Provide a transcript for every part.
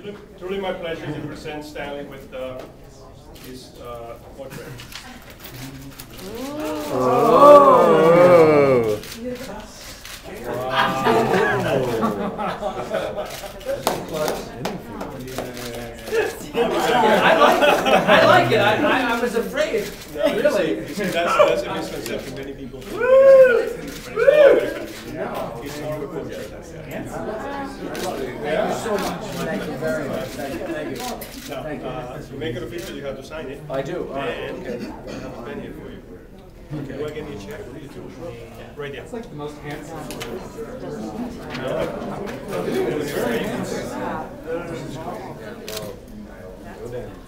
Truly- Truly my pleasure to present Stanley with uh, his uh, portrait. Oh. I like it. I like it. I, I, I was afraid. Really? You see, that's, that's a misconception many people think. that it's but it's no longer. It's more of a portrait. Thank you so much. Thank you very much. Thank you. Thank you. Uh, to make it official, you have to sign it. I do. All right. And I have a pen here for you. Do I get me a check for you too? Right there. like the most handsome.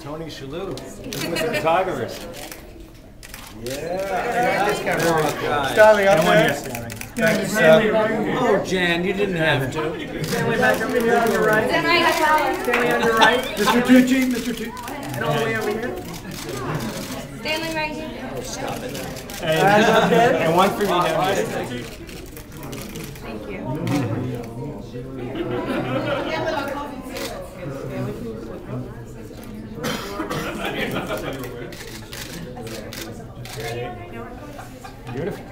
Tony Shalhoub, with the photographers. Stanley, up there. Oh, Jan, you didn't have to. Stanley back over here on your right. Stanley on your right. Mr. Tucci, Mr. Tucci. And all the way over here. Stanley right here. Oh, stop And, uh, and one for me down here. Thank you. Beautiful.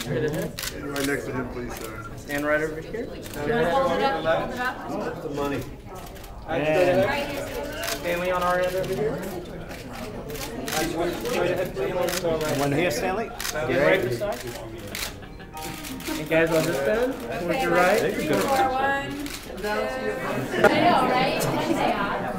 Stanley, right ahead. Right next to him, please, sir. Stand right over here. Hold it up, hold it up. Oh, the money. And Right here. Stanley on our end over here. Right ahead, please. Go right. one here, Stanley. Right this side. You guys on this end? Towards your right. There you go. Four, one, two. I know, right? Wednesday, huh?